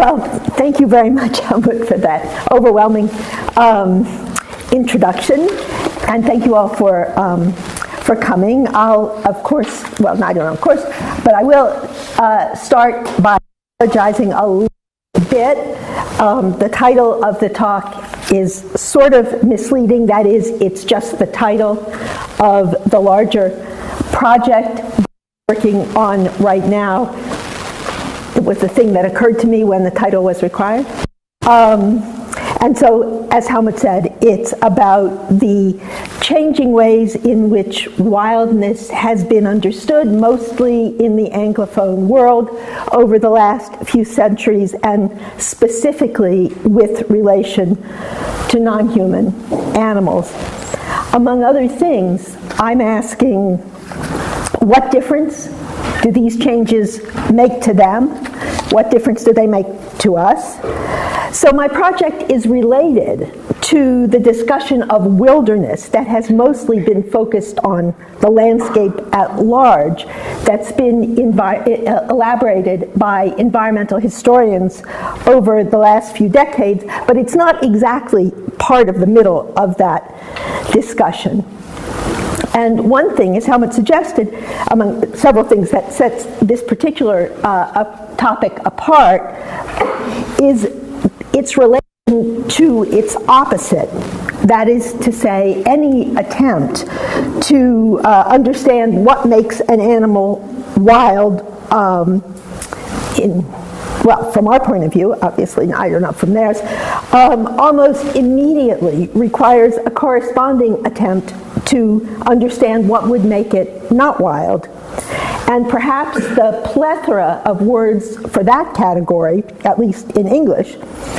Well, thank you very much, Helmut, for that overwhelming um, introduction, and thank you all for um, for coming. I'll, of course, well, not of course, but I will uh, start by apologizing a little bit. Um, the title of the talk is sort of misleading. That is, it's just the title of the larger project working on right now. Was the thing that occurred to me when the title was required. Um, and so, as Helmut said, it's about the changing ways in which wildness has been understood, mostly in the Anglophone world, over the last few centuries, and specifically with relation to non human animals. Among other things, I'm asking what difference do these changes make to them? What difference do they make to us? So, my project is related to the discussion of wilderness that has mostly been focused on the landscape at large, that's been envi- elaborated by environmental historians over the last few decades, but it's not exactly part of the middle of that discussion. And one thing, as Helmut suggested, among several things that sets this particular uh, topic apart, is its relation to its opposite. That is to say, any attempt to uh, understand what makes an animal wild um, in well, from our point of view, obviously I don't know from theirs, um, almost immediately requires a corresponding attempt to understand what would make it not wild. And perhaps the plethora of words for that category, at least in English,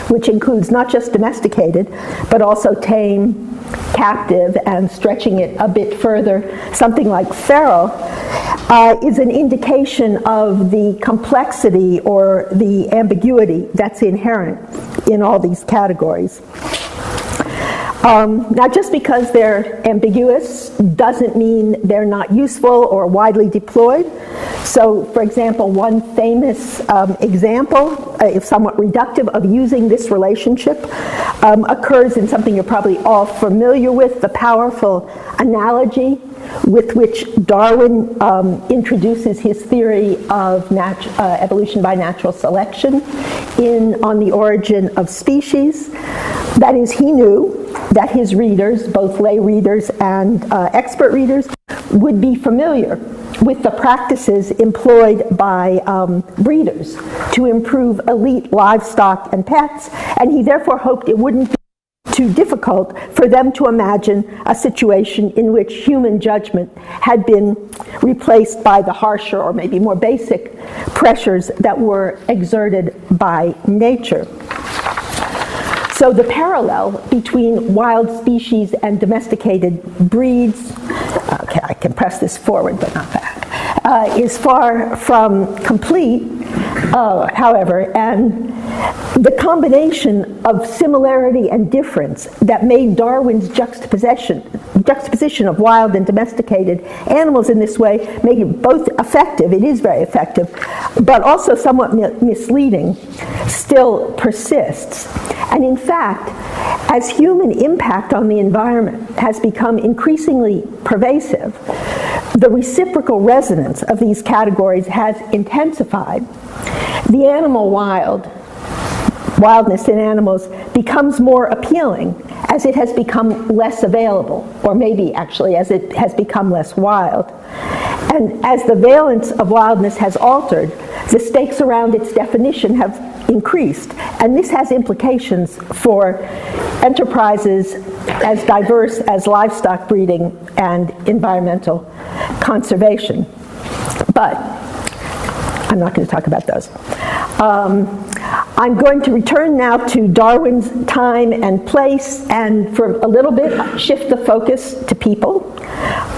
which includes not just domesticated, but also tame, captive, and stretching it a bit further, something like feral, uh, is an indication of the complexity or the ambiguity that's inherent in all these categories. Um, now, just because they're ambiguous doesn't mean they're not useful or widely deployed. So, for example, one famous um, example, uh, if somewhat reductive, of using this relationship um, occurs in something you're probably all familiar with the powerful analogy with which Darwin um, introduces his theory of uh, evolution by natural selection in On the Origin of Species. That is, he knew that his readers, both lay readers and uh, expert readers, would be familiar with the practices employed by um, breeders to improve elite livestock and pets, and he therefore hoped it wouldn't too difficult for them to imagine a situation in which human judgment had been replaced by the harsher or maybe more basic pressures that were exerted by nature. So the parallel between wild species and domesticated breeds, okay, I can press this forward but not back, uh, is far from complete, uh, however, and the combination of similarity and difference that made Darwin's juxtaposition, juxtaposition of wild and domesticated animals in this way made it both effective, it is very effective, but also somewhat misleading, still persists. And in fact, as human impact on the environment has become increasingly pervasive, the reciprocal resonance of these categories has intensified. The animal wild, wildness in animals, becomes more appealing as it has become less available, or maybe actually as it has become less wild. And as the valence of wildness has altered, the stakes around its definition have increased. And this has implications for enterprises as diverse as livestock breeding and environmental conservation. But I'm not going to talk about those. Um, I'm going to return now to Darwin's time and place and for a little bit shift the focus to people.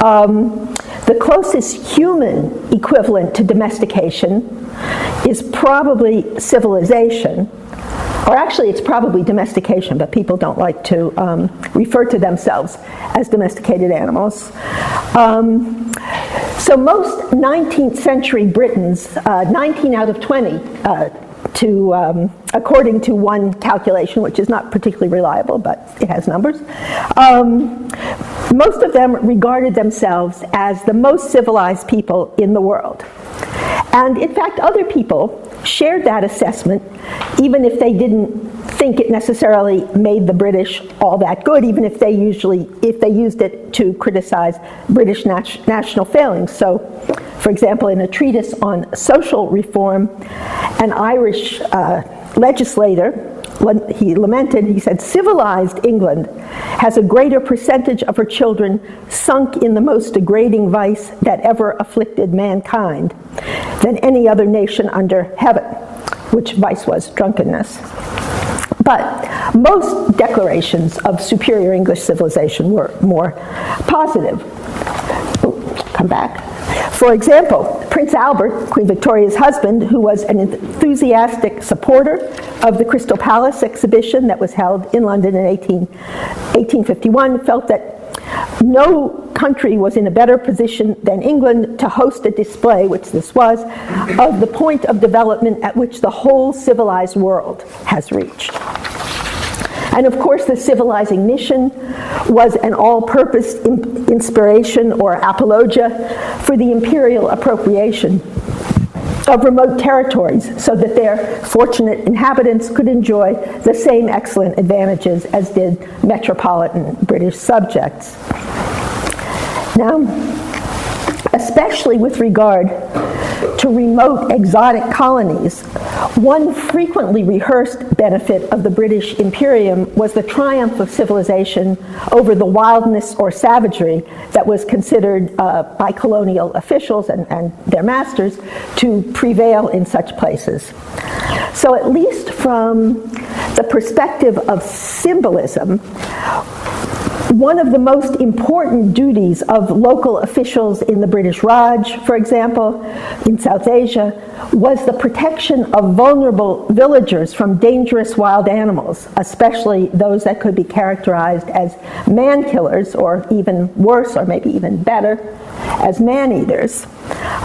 Um, the closest human equivalent to domestication is probably civilization, or actually, it's probably domestication, but people don't like to um, refer to themselves as domesticated animals. Um, so, most 19th century Britons, uh, 19 out of 20, uh, to um, according to one calculation, which is not particularly reliable, but it has numbers. Um, most of them regarded themselves as the most civilized people in the world. And in fact, other people shared that assessment, even if they didn't think it necessarily made the British all that good, even if they usually, if they used it to criticize British nat- national failings. So, for example, in a treatise on social reform, an Irish uh, legislator he lamented, he said, civilized England has a greater percentage of her children sunk in the most degrading vice that ever afflicted mankind than any other nation under heaven, which vice was drunkenness. But most declarations of superior English civilization were more positive. Come back. For example, Prince Albert, Queen Victoria's husband, who was an enthusiastic supporter of the Crystal Palace exhibition that was held in London in 18, 1851, felt that no country was in a better position than England to host a display, which this was, of the point of development at which the whole civilized world has reached. And of course, the civilizing mission was an all purpose inspiration or apologia for the imperial appropriation of remote territories so that their fortunate inhabitants could enjoy the same excellent advantages as did metropolitan British subjects. Now, especially with regard to remote exotic colonies, one frequently rehearsed benefit of the British Imperium was the triumph of civilization over the wildness or savagery that was considered uh, by colonial officials and, and their masters to prevail in such places. So, at least from the perspective of symbolism, one of the most important duties of local officials in the British Raj, for example, in South Asia, was the protection of vulnerable villagers from dangerous wild animals, especially those that could be characterized as man killers, or even worse, or maybe even better, as man eaters.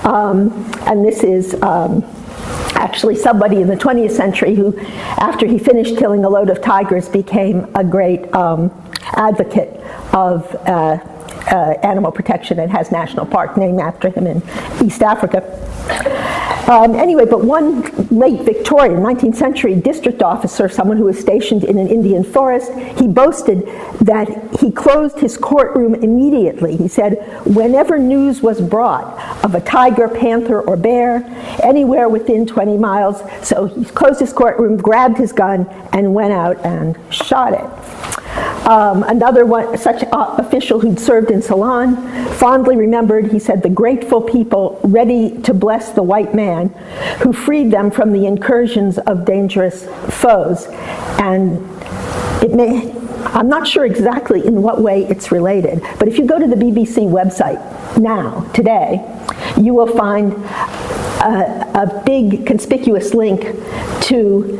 Um, and this is. Um, actually somebody in the 20th century who, after he finished killing a load of tigers, became a great um, advocate of uh, uh, animal protection and has national park named after him in East Africa. Um, anyway, but one late Victorian, 19th century district officer, someone who was stationed in an Indian forest, he boasted that he closed his courtroom immediately. He said, whenever news was brought of a tiger, panther, or bear anywhere within 20 miles, so he closed his courtroom, grabbed his gun, and went out and shot it. Um, another one, such uh, official who'd served in Ceylon fondly remembered, he said, the grateful people ready to bless the white man who freed them from the incursions of dangerous foes. And it may, I'm not sure exactly in what way it's related, but if you go to the BBC website now, today, you will find a, a big conspicuous link to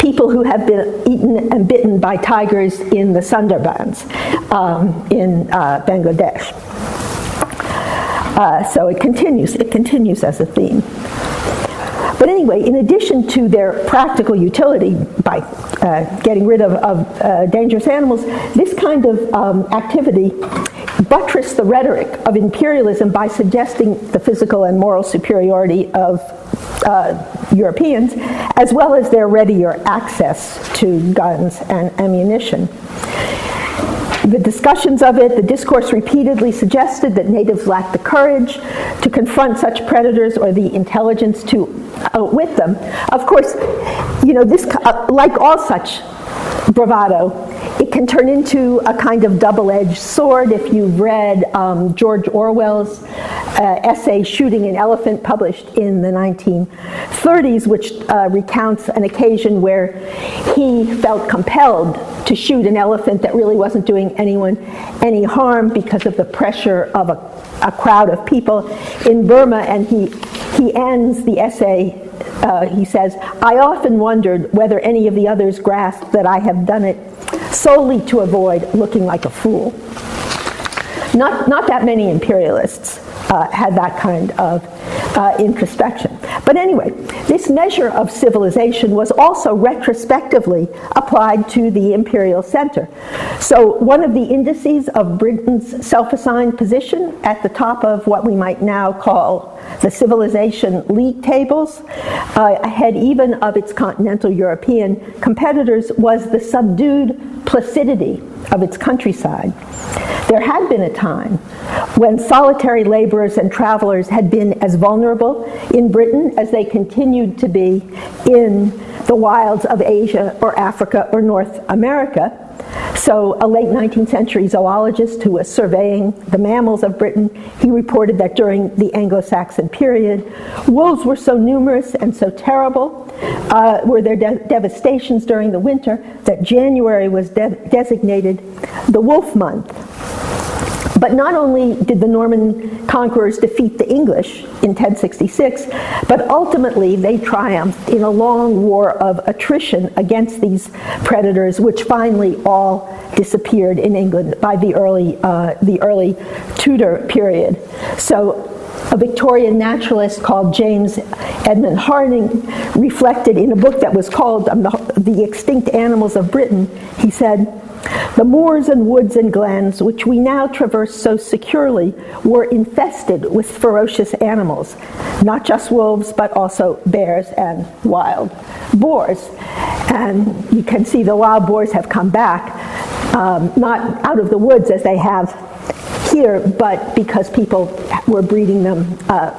people who have been eaten and bitten by tigers in the Sundarbans um, in uh, Bangladesh. Uh, so it continues, it continues as a theme. But anyway, in addition to their practical utility by uh, getting rid of, of uh, dangerous animals, this kind of um, activity buttressed the rhetoric of imperialism by suggesting the physical and moral superiority of uh, Europeans, as well as their readier access to guns and ammunition. The discussions of it, the discourse repeatedly suggested that natives lacked the courage to confront such predators or the intelligence to outwit them. Of course, you know, this, uh, like all such bravado, it can turn into a kind of double-edged sword if you've read um, George Orwell's uh, essay Shooting an Elephant published in the 1930s, which uh, recounts an occasion where he felt compelled to shoot an elephant that really wasn't doing anyone any harm because of the pressure of a, a crowd of people in Burma, and he, he ends the essay uh, he says, I often wondered whether any of the others grasped that I have done it solely to avoid looking like a fool. Not, not that many imperialists uh, had that kind of uh, introspection. But anyway, this measure of civilization was also retrospectively applied to the imperial center. So one of the indices of Britain's self-assigned position at the top of what we might now call the civilization league tables, uh, ahead even of its continental European competitors, was the subdued placidity of its countryside. There had been a time when solitary laborers and travelers had been as vulnerable in Britain as they continued to be in the wilds of Asia or Africa or North America. So, a late 19th century zoologist who was surveying the mammals of Britain, he reported that during the Anglo-Saxon period, wolves were so numerous and so terrible, uh, were their de devastations during the winter, that January was de designated the wolf month. But not only did the Norman conquerors defeat the English in 1066, but ultimately they triumphed in a long war of attrition against these predators, which finally all disappeared in England by the early, uh, the early Tudor period. So a Victorian naturalist called James Edmund Harding reflected in a book that was called um, the, the Extinct Animals of Britain, he said, the moors and woods and glens, which we now traverse so securely, were infested with ferocious animals, not just wolves, but also bears and wild boars. And you can see the wild boars have come back, um, not out of the woods as they have here, but because people were breeding them uh,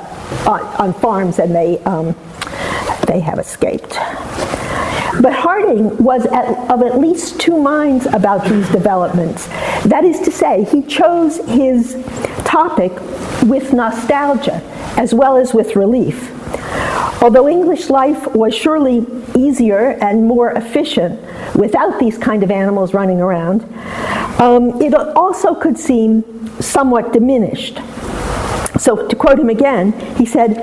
on, on, farms and they, um, they have escaped. But Harding was at, of at least two minds about these developments. That is to say, he chose his topic with nostalgia as well as with relief. Although English life was surely easier and more efficient without these kind of animals running around, um, it also could seem somewhat diminished. So, to quote him again, he said,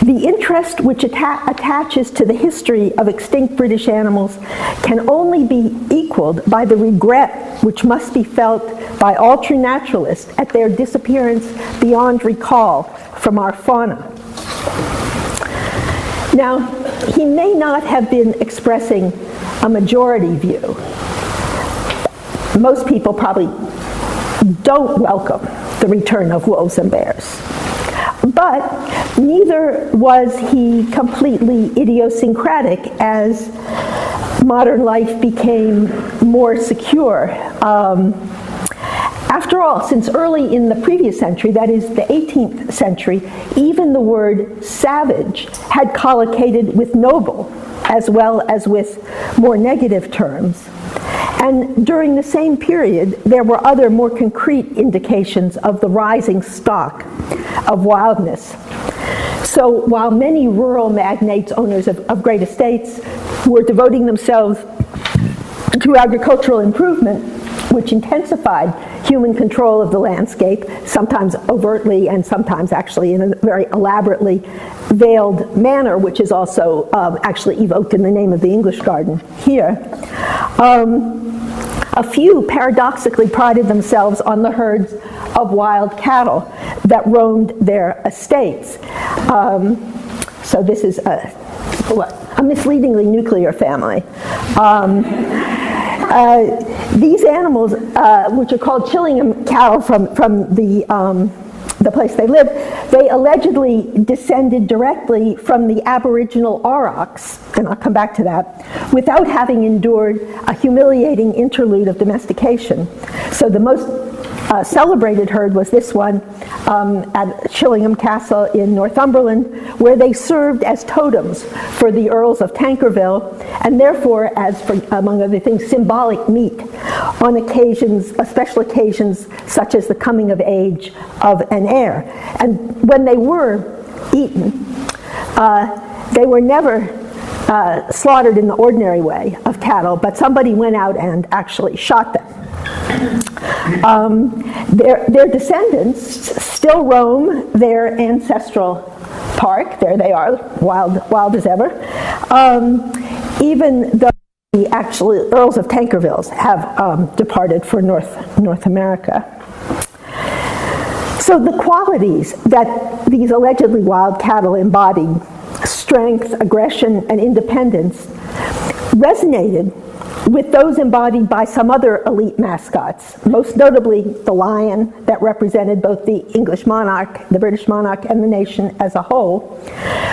The interest which atta attaches to the history of extinct British animals can only be equaled by the regret which must be felt by all true naturalists at their disappearance beyond recall from our fauna. Now, he may not have been expressing a majority view. Most people probably don't welcome the return of wolves and bears. But neither was he completely idiosyncratic as modern life became more secure. Um, after all, since early in the previous century, that is the 18th century, even the word savage had collocated with noble as well as with more negative terms. And during the same period, there were other more concrete indications of the rising stock of wildness. So while many rural magnates, owners of, of great estates, were devoting themselves to agricultural improvement, which intensified human control of the landscape, sometimes overtly and sometimes actually in a very elaborately veiled manner, which is also um, actually evoked in the name of the English garden here. Um, a few paradoxically prided themselves on the herds of wild cattle that roamed their estates. Um, so this is a, a misleadingly nuclear family. Um, uh, these animals, uh, which are called Chillingham cattle from, from the um, the place they live, they allegedly descended directly from the Aboriginal aurochs, and I'll come back to that, without having endured a humiliating interlude of domestication. So the most uh, celebrated herd was this one um, at Chillingham Castle in Northumberland, where they served as totems for the Earls of Tankerville, and therefore as, for, among other things, symbolic meat on occasions, uh, special occasions such as the coming of age of an heir. And when they were eaten, uh, they were never uh, slaughtered in the ordinary way of cattle, but somebody went out and actually shot them. Um, their, their descendants still roam their ancestral park. There they are, wild, wild as ever. Um, even though the actual Earls of Tankerville have um, departed for North, North America. So the qualities that these allegedly wild cattle embodied, strength, aggression, and independence, resonated with those embodied by some other elite mascots, most notably the lion that represented both the English monarch, the British monarch, and the nation as a whole.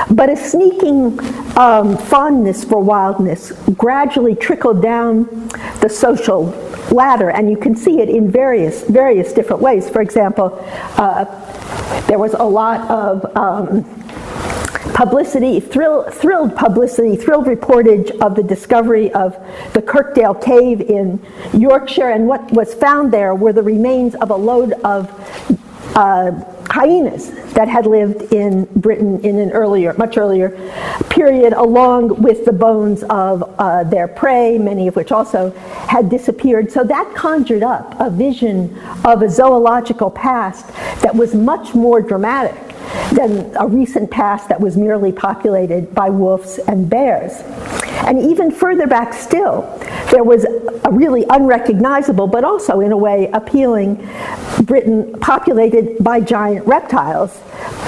But a sneaking um, fondness for wildness gradually trickled down the social ladder, and you can see it in various, various different ways. For example, uh, there was a lot of um, publicity, thrill, thrilled publicity, thrilled reportage of the discovery of the Kirkdale Cave in Yorkshire, and what was found there were the remains of a load of uh, hyenas that had lived in Britain in an earlier, much earlier period, along with the bones of uh, their prey, many of which also had disappeared. So that conjured up a vision of a zoological past that was much more dramatic than a recent past that was merely populated by wolves and bears. And even further back still, there was a really unrecognizable, but also in a way appealing Britain populated by giant reptiles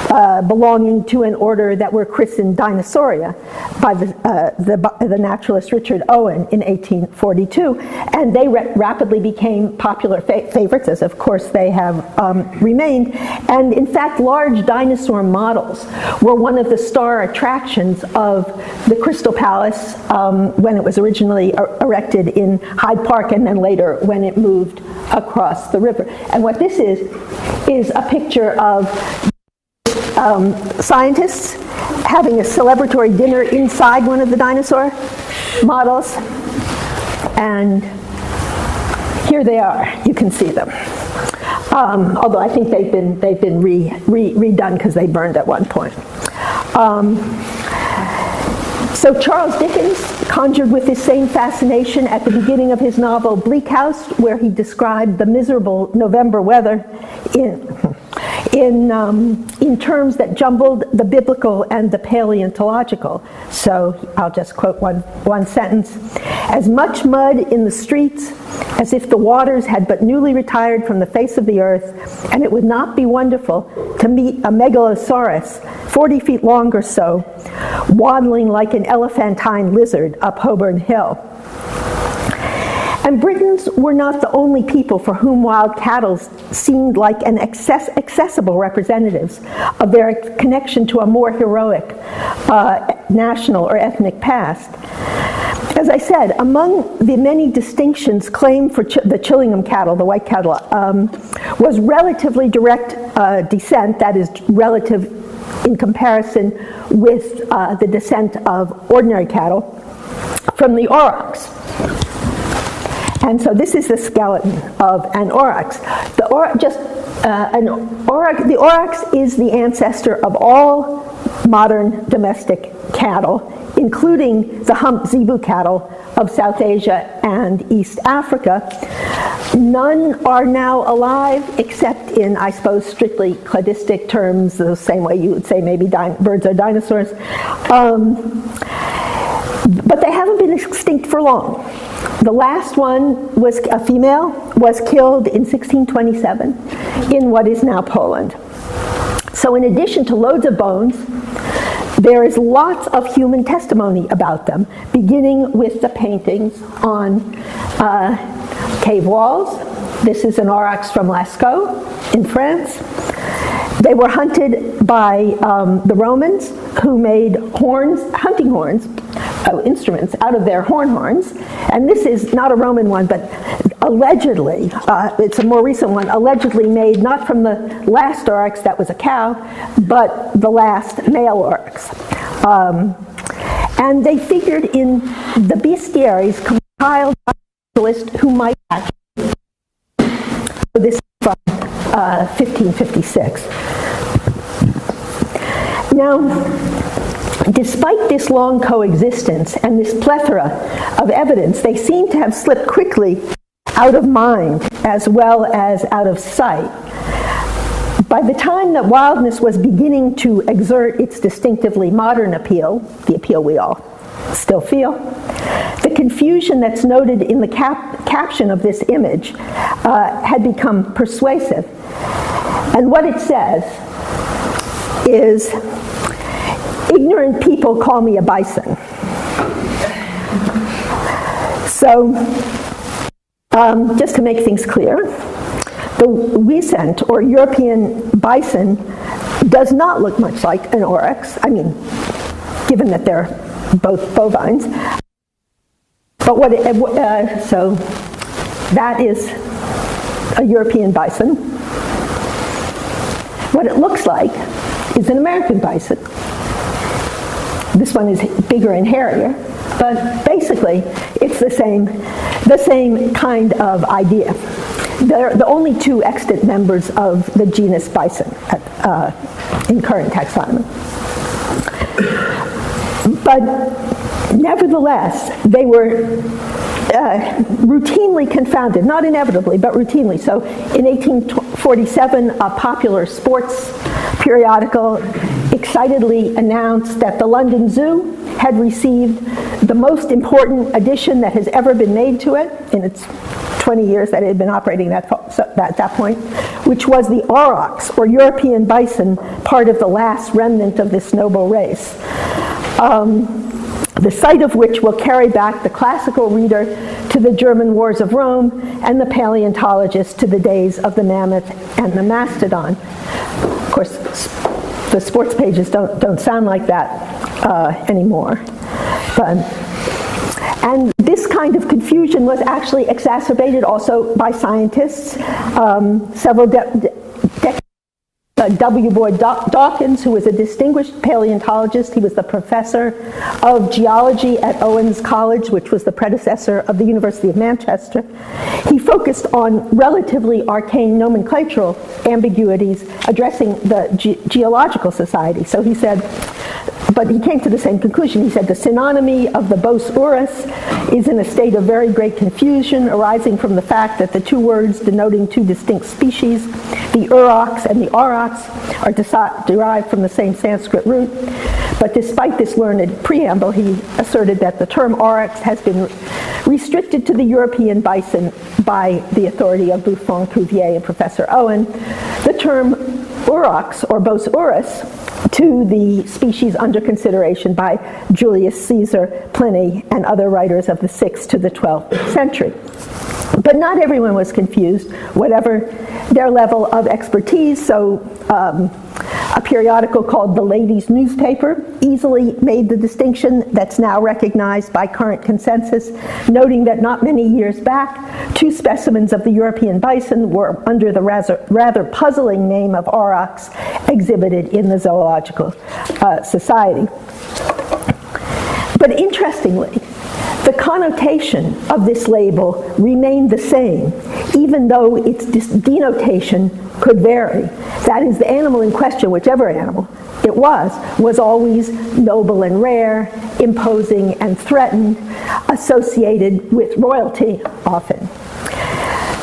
uh, belonging to an order that were christened Dinosauria by the, uh, the, the, naturalist Richard Owen in 1842. And they rapidly became popular fa favorites, as of course they have um, remained. And in fact, large dinosaur models were one of the star attractions of the Crystal Palace um, when it was originally er erected in Hyde Park and then later when it moved across the river. And what this is, is a picture of um, scientists having a celebratory dinner inside one of the dinosaur models. And here they are. You can see them. Um, although I think they've been, they've been re, re, redone because they burned at one point. Um, so Charles Dickens conjured with this same fascination at the beginning of his novel Bleak House, where he described the miserable November weather in, in, um, in terms that jumbled the biblical and the paleontological. So I'll just quote one, one sentence. As much mud in the streets as if the waters had but newly retired from the face of the earth, and it would not be wonderful to meet a megalosaurus, 40 feet long or so, waddling like an elephantine lizard up Holborn Hill. And Britons were not the only people for whom wild cattle seemed like an access accessible representatives of their connection to a more heroic uh, national or ethnic past. As I said, among the many distinctions claimed for Ch the Chillingham cattle, the white cattle, um, was relatively direct uh, descent, that is, relative in comparison with uh, the descent of ordinary cattle from the aurochs. And so this is the skeleton of an aurochs. The or, just uh, an the aurochs is the ancestor of all modern domestic cattle, including the hump zebu cattle of South Asia and East Africa. None are now alive except in, I suppose, strictly cladistic terms, the same way you would say maybe birds are dinosaurs. Um, but they haven't been extinct for long. The last one was a female, was killed in 1627 in what is now Poland. So in addition to loads of bones, there is lots of human testimony about them, beginning with the paintings on uh, cave walls. This is an aurochs from Lascaux in France. They were hunted by um, the Romans who made horns, hunting horns, uh, instruments out of their horn horns. And this is not a Roman one, but allegedly, uh, it's a more recent one, allegedly made not from the last aurochs that was a cow, but the last male aurochs. Um, and they figured in the bestiaries compiled by a list who might actually. This is from uh, 1556. Now, despite this long coexistence and this plethora of evidence, they seem to have slipped quickly out of mind as well as out of sight. By the time that wildness was beginning to exert its distinctively modern appeal, the appeal we all still feel, the confusion that's noted in the cap caption of this image uh, had become persuasive. And what it says is ignorant people call me a bison. So, um, just to make things clear, the Wisent, or European bison, does not look much like an aurochs. I mean, given that they're both bovines. But what, uh, so that is a European bison. What it looks like is an American bison. This one is bigger and hairier, but basically it's the same, the same kind of idea. They're the only two extant members of the genus Bison uh, in current taxonomy. But nevertheless, they were uh, routinely confounded, not inevitably, but routinely. So in 1847, a popular sports periodical excitedly announced that the London Zoo had received the most important addition that has ever been made to it in its 20 years that it had been operating at that, that point, which was the aurochs, or European bison, part of the last remnant of this noble race. Um, the sight of which will carry back the classical reader to the German wars of Rome and the paleontologist to the days of the mammoth and the mastodon. Of course, the sports pages don't, don't sound like that uh, anymore. But, and this kind of confusion was actually exacerbated also by scientists. Um, several de- de- W. Boyd Dawkins, who was a distinguished paleontologist. He was the professor of geology at Owens College, which was the predecessor of the University of Manchester. He focused on relatively arcane nomenclatural ambiguities addressing the ge- geological society. So he said, but he came to the same conclusion. He said the synonymy of the Bos urus is in a state of very great confusion arising from the fact that the two words denoting two distinct species, the urus and the aurochs, are derived from the same Sanskrit root. But despite this learned preamble, he asserted that the term aurochs has been restricted to the European bison by the authority of Buffon, Cuvier, and Professor Owen. The term urus, or Bos urus, to the species under consideration by Julius Caesar, Pliny, and other writers of the 6th to the 12th century. But not everyone was confused, whatever their level of expertise. So, um, periodical called The Ladies Newspaper easily made the distinction that's now recognized by current consensus, noting that not many years back, two specimens of the European bison were under the rather, rather puzzling name of aurochs exhibited in the Zoological uh, Society. But interestingly, the connotation of this label remained the same, even though its denotation could vary. That is, the animal in question, whichever animal it was, was always noble and rare, imposing and threatened, associated with royalty often.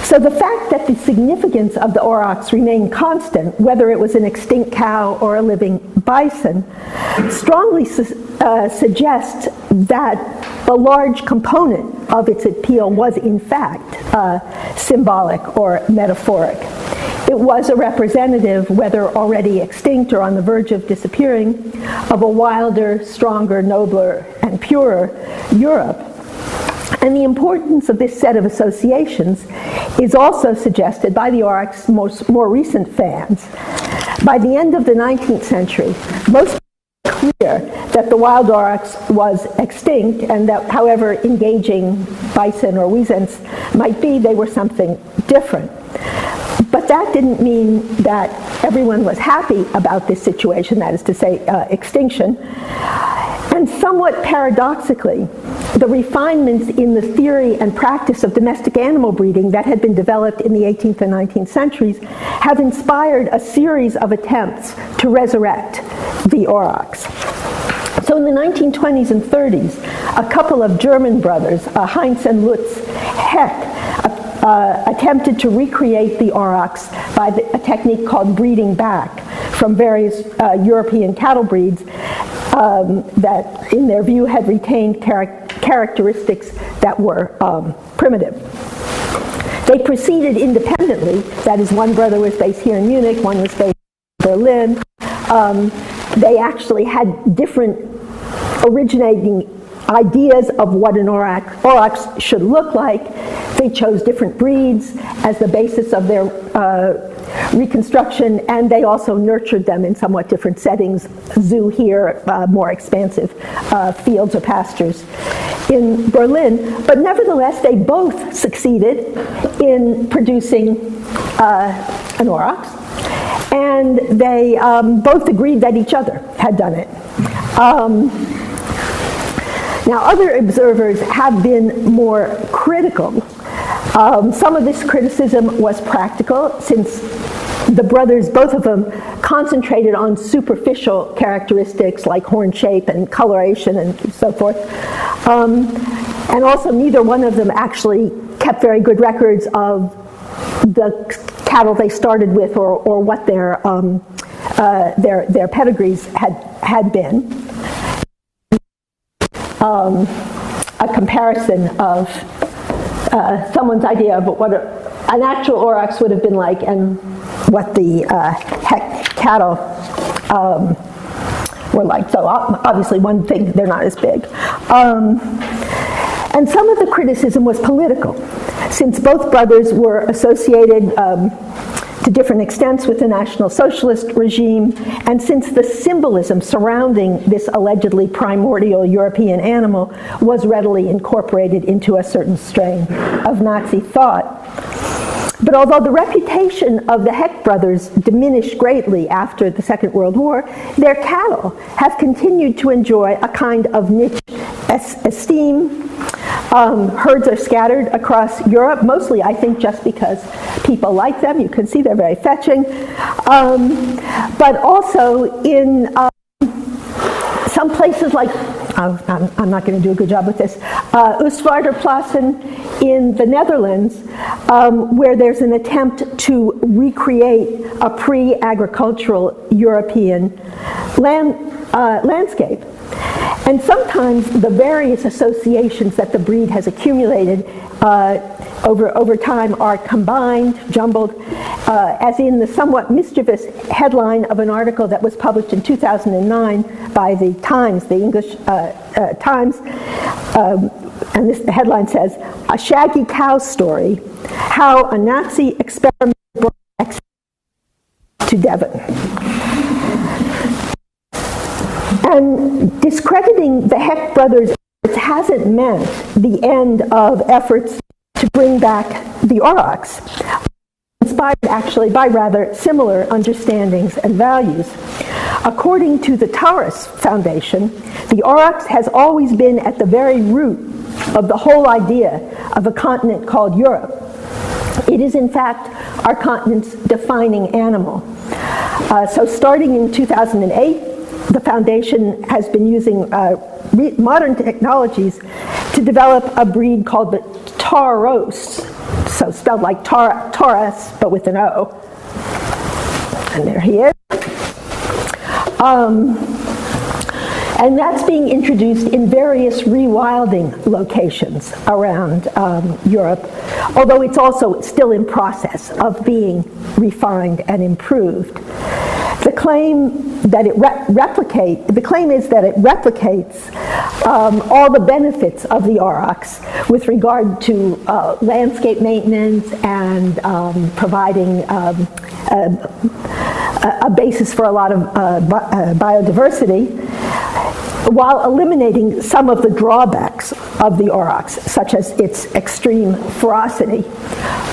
So the fact that the significance of the aurochs remained constant, whether it was an extinct cow or a living bison, strongly su- uh, suggests that a large component of its appeal was in fact uh, symbolic or metaphoric. It was a representative, whether already extinct or on the verge of disappearing, of a wilder, stronger, nobler, and purer Europe and the importance of this set of associations is also suggested by the aurochs' most, more recent fans. By the end of the 19th century, most that the wild aurochs was extinct and that however engaging bison or wisents might be, they were something different. But that didn't mean that everyone was happy about this situation, that is to say, uh, extinction. And somewhat paradoxically, the refinements in the theory and practice of domestic animal breeding that had been developed in the 18th and 19th centuries have inspired a series of attempts to resurrect the aurochs. So in the 1920s and 30s, a couple of German brothers, uh, Heinz and Lutz Heck, uh, attempted to recreate the aurochs by the, a technique called breeding back from various uh, European cattle breeds um, that, in their view, had retained char- characteristics that were um, primitive. They proceeded independently. That is, one brother was based here in Munich, one was based in Berlin. Um, they actually had different originating ideas of what an aurochs, should look like. They chose different breeds as the basis of their uh, reconstruction, and they also nurtured them in somewhat different settings. Zoo here, uh, more expansive uh, fields or pastures in Berlin. But nevertheless, they both succeeded in producing uh, an aurochs, and they um, both agreed that each other had done it. Um, now, other observers have been more critical. Um, some of this criticism was practical, since the brothers, both of them, concentrated on superficial characteristics like horn shape and coloration and so forth. Um, and also, neither one of them actually kept very good records of the cattle they started with or, or what their, um, uh, their, their pedigrees had, had been um, a comparison of uh, someone's idea of what a, an actual aurochs would have been like and what the uh, cattle um, were like. So obviously one thing, they're not as big. Um, and some of the criticism was political, since both brothers were associated um, to different extents with the National Socialist regime, and since the symbolism surrounding this allegedly primordial European animal was readily incorporated into a certain strain of Nazi thought. But although the reputation of the Heck brothers diminished greatly after the Second World War, their cattle have continued to enjoy a kind of niche esteem um, herds are scattered across Europe, mostly I think just because people like them. You can see they're very fetching. Um, but also in um, some places like, oh, I'm, I'm, not going to do a good job with this, uh, in the Netherlands, um, where there's an attempt to recreate a pre-agricultural European land, uh, landscape. And sometimes the various associations that the breed has accumulated uh, over, over time are combined, jumbled, uh, as in the somewhat mischievous headline of an article that was published in 2009 by the Times, the English uh, uh Times. Um, and this the headline says, A Shaggy Cow Story, How a Nazi Experiment Brought to Devon. And discrediting the Heck brothers hasn't meant the end of efforts to bring back the aurochs, inspired actually by rather similar understandings and values. According to the Taurus Foundation, the aurochs has always been at the very root of the whole idea of a continent called Europe. It is, in fact, our continent's defining animal. Uh, so, starting in 2008, the foundation has been using uh, modern technologies to develop a breed called the Tauros, so spelled like tar- Taurus, but with an O. And there he is. Um, and that's being introduced in various rewilding locations around um, Europe, although it's also still in process of being refined and improved. The claim that it re- replicate the claim is that it replicates um, all the benefits of the aurochs with regard to uh, landscape maintenance and um, providing um, a, a, basis for a lot of uh, bi- uh, biodiversity while eliminating some of the drawbacks of the aurochs, such as its extreme ferocity.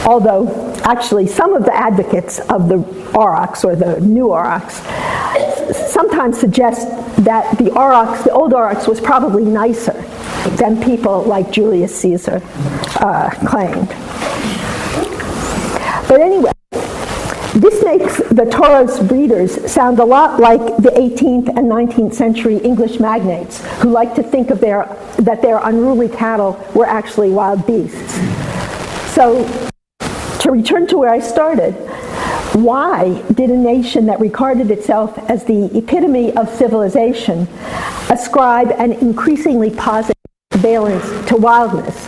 Although, actually, some of the advocates of the aurochs or the new aurochs sometimes suggest that the aurochs, the old aurochs, was probably nicer than people like Julius Caesar uh, claimed. But anyway, this makes the Tauros breeders sound a lot like the 18th and 19th century English magnates who like to think of their, that their unruly cattle were actually wild beasts. So, to return to where I started, why did a nation that regarded itself as the epitome of civilization ascribe an increasingly positive valence to wildness?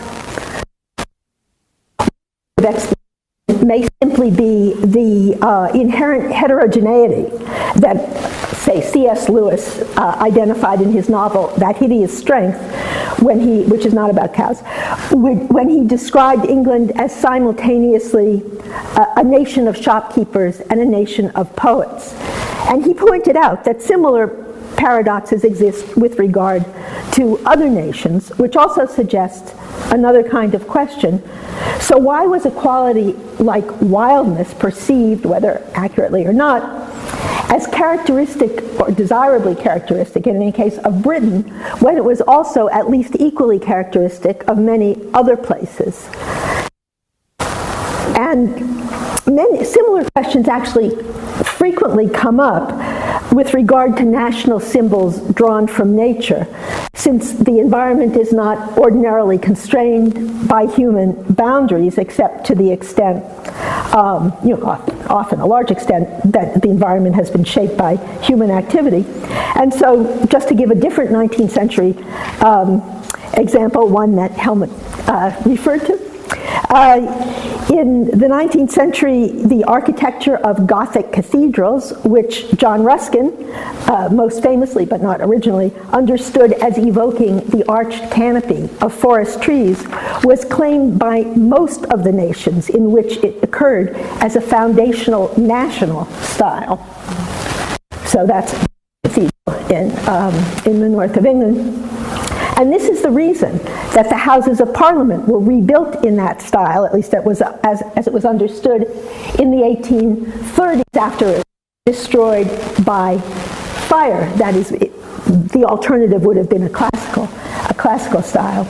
May simply be the uh, inherent heterogeneity that, say, C.S. Lewis uh, identified in his novel That Hideous Strength, when he, which is not about cows, when he described England as simultaneously a, a nation of shopkeepers and a nation of poets. And he pointed out that similar paradoxes exist with regard to other nations, which also suggests another kind of question. So, why was a quality like wildness perceived, whether accurately or not, as characteristic or desirably characteristic, in any case, of Britain, when it was also at least equally characteristic of many other places? And many similar questions actually frequently come up with regard to national symbols drawn from nature, since the environment is not ordinarily constrained by human boundaries except to the extent, um, you know, often a large extent, that the environment has been shaped by human activity. And so, just to give a different 19th century um, example, one that Helmut uh, referred to, uh, in the 19th century, the architecture of Gothic cathedrals, which John Ruskin, uh, most famously but not originally, understood as evoking the arched canopy of forest trees, was claimed by most of the nations in which it occurred as a foundational national style. So that's cathedral in, um, in the north of England. And this is the reason that the Houses of Parliament were rebuilt in that style, at least that was as, as it was understood in the 1830s after it was destroyed by fire. That is, it, the alternative would have been a classical, a classical style.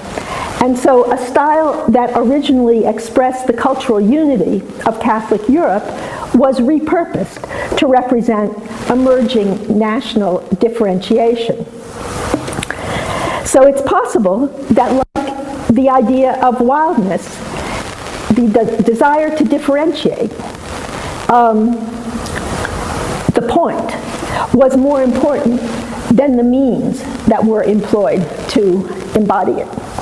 And so a style that originally expressed the cultural unity of Catholic Europe was repurposed to represent emerging national differentiation. So it's possible that like the idea of wildness, the, the desire to differentiate, um, the point was more important than the means that were employed to embody it.